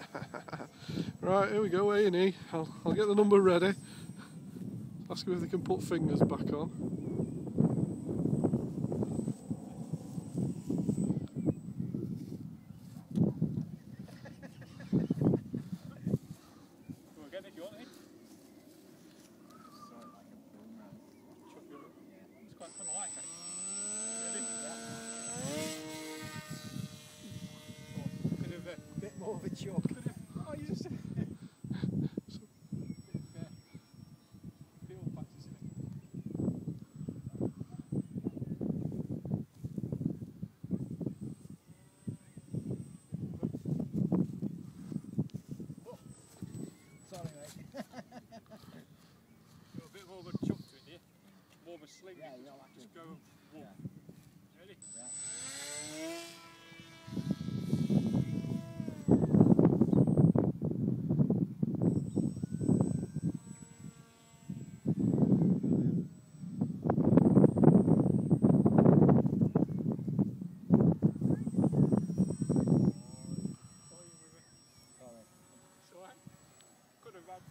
Right, here we go, A and E. I'll, I'll get the number ready. Ask them if they can put fingers back on. Got a bit more of a chuck to it here. More of a sling. Yeah, you'll have to- Just go. Yeah. Yeah. about